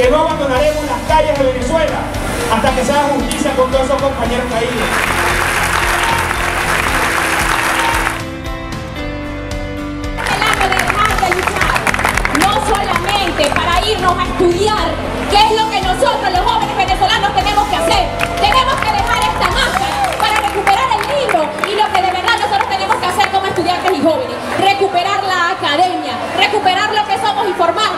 que no abandonaremos las calles de Venezuela hasta que se haga justicia con todos esos compañeros caídos. solamente para irnos a estudiar qué es lo que nosotros los jóvenes venezolanos tenemos que hacer. Tenemos que dejar esta máscara para recuperar el libro y lo que de verdad nosotros tenemos que hacer como estudiantes y jóvenes. Recuperar la academia, recuperar lo que somos y formarnos